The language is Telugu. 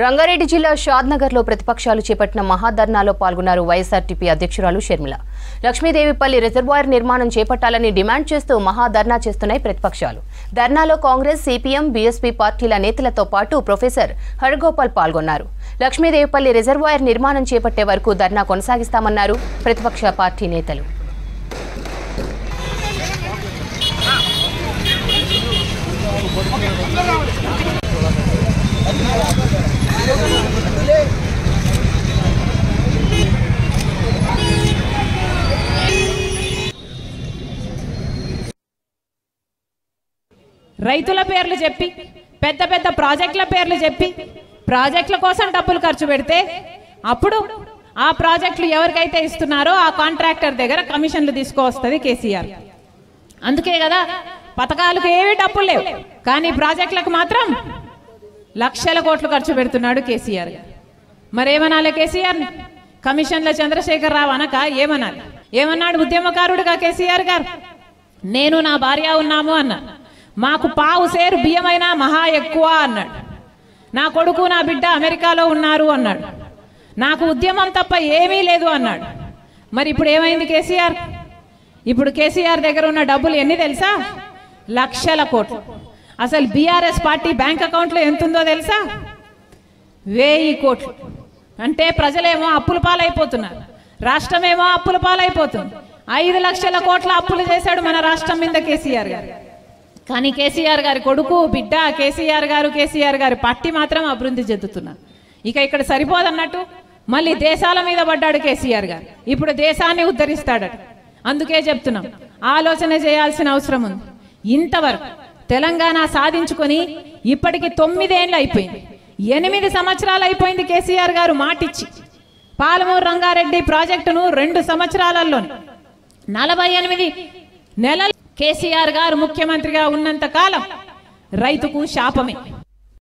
రంగారెడ్డి జిల్లా షాద్నగర్లో ప్రతిపక్షాలు చేపట్టిన మహాధర్నాలో పాల్గొన్నారు వైఎస్ఆర్టీపీ అధ్యక్షురాలు షర్మిల. లక్ష్మీదేవిపల్లి రిజర్వాయర్ నిర్మాణం చేపట్టాలని డిమాండ్ చేస్తూ మహాధర్నా చేస్తున్నాయి ప్రతిపక్షాలు. ధర్నాలో కాంగ్రెస్ సిపిఎం బీఎస్పీ పార్టీల నేతలతో పాటు ప్రొఫెసర్ హరిగోపాల్ పాల్గొన్నారు. లక్ష్మీదేవిపల్లి రిజర్వాయర్ నిర్మాణం చేపట్టే వరకు ధర్నా కొనసాగిస్తామన్నారు ప్రతిపక్ష పార్టీ నేతలు. రైతుల పేర్లు చెప్పి పెద్ద పెద్ద ప్రాజెక్టుల పేర్లు చెప్పి ప్రాజెక్టుల కోసం డబ్బులు ఖర్చు పెడితే అప్పుడు ఆ ప్రాజెక్టులు ఎవరికైతే ఇస్తున్నారో ఆ కాంట్రాక్టర్ దగ్గర కమిషన్లు తీసుకువస్తుంది కేసీఆర్. అందుకే కదా పథకాలకు ఏవి డబ్బులు లేవు కానీ ప్రాజెక్టులకు మాత్రం లక్షల కోట్లు ఖర్చు పెడుతున్నాడు కేసీఆర్ గారు. మరేమనాలి కేసీఆర్ కమిషన్ల చంద్రశేఖర్ రావు అనక ఏమనాలి? ఏమన్నాడు ఉద్యమకారుడుగా కేసీఆర్ గారు? నేను నా భార్య ఉన్నాము అన్నాడు మాకు పావు సేరు బియ్యమైనా మహా ఎక్కువ అన్నాడు. నా కొడుకు నా బిడ్డ అమెరికాలో ఉన్నారు అన్నాడు. నాకు ఉద్యమం తప్ప ఏమీ లేదు అన్నాడు. మరి ఇప్పుడు ఏమైంది కేసీఆర్? ఇప్పుడు కేసీఆర్ దగ్గర ఉన్న డబ్బులు ఎన్ని తెలుసా? లక్షల కోట్లు. అసలు బీఆర్ఎస్ పార్టీ బ్యాంక్ అకౌంట్లో ఎంతుందో తెలుసా? వెయ్యి కోట్లు. అంటే ప్రజలేమో అప్పుల పాలైపోతున్నారు. రాష్ట్రమేమో అప్పుల పాలైపోతుంది. ఐదు లక్షల కోట్ల అప్పులు చేశాడు మన రాష్ట్రం మీద కేసీఆర్ గారు. కానీ కేసీఆర్ గారి కొడుకు బిడ్డ కేసీఆర్ గారు కేసీఆర్ గారి పార్టీ మాత్రం అభివృద్ధి చెందుతున్నారు. ఇక ఇక్కడ సరిపోదన్నట్టు మళ్ళీ దేశాల మీద పడ్డాడు కేసీఆర్ గారు. ఇప్పుడు దేశాన్ని ఉద్ధరిస్తాడట. అందుకే చెప్తున్నాం ఆలోచన చేయాల్సిన అవసరం ఉంది. ఇంతవరకు తెలంగాణ సాధించుకొని ఇప్పటికి తొమ్మిదేళ్ళు అయిపోయింది. ఎనిమిది సంవత్సరాలు అయిపోయింది కేసీఆర్ గారు మాటిచ్చి. పాలమూరు రంగారెడ్డి ప్రాజెక్టును రెండు సంవత్సరాలలో నలభై ఎనిమిది నెలలు కేసీఆర్ గారు ముఖ్యమంత్రిగా ఉన్నంత కాలం రైతుకు శాపమే.